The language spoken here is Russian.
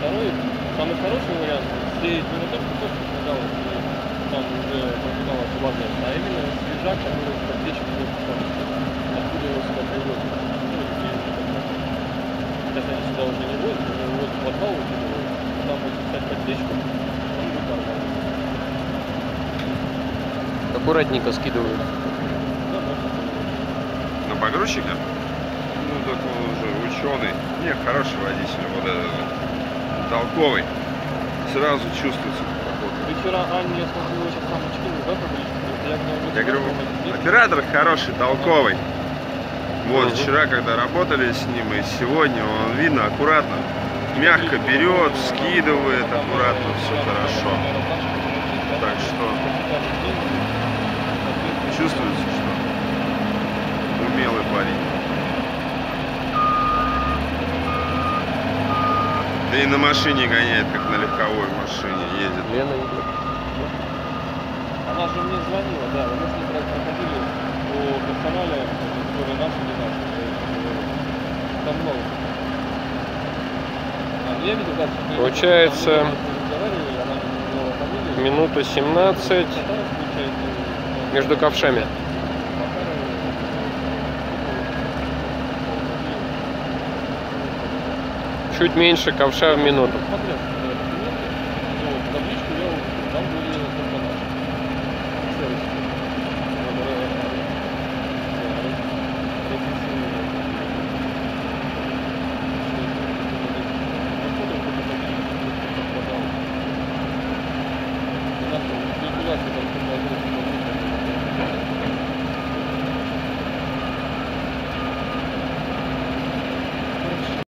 второй, самый хороший вариант, сеять не на то, что просто продалось, и там уже продалось влажность, а именно свежак, который подпечки будет откуда его сюда привозят. Ну, и Сейчас они сюда уже не возят, уже вот в подвал выкидывают, там будет писать подпечку, он будет нормально. Аккуратненько скидывают. На погрузчика? Ну, так он уже ученый. Не, хороший водитель. Вот этот толковый. Сразу чувствуется. Ты вчера Анне, я смотрю, сейчас да? Я Я говорю, оператор хороший, толковый. Вот, вчера, когда работали с ним, и сегодня, он видно, аккуратно, мягко берет, скидывает, аккуратно, все хорошо. Так что чувствуется, Да и на машине гоняет, как на легковой машине едет. Лена идет. Она же мне звонила, да, мы с ней проходили по персонале, который наш или наш. то есть, э, Там много. А, я видел, да, Получается. Минута 17 Татаров, получается, э, между ковшами. чуть меньше ковша в минуту.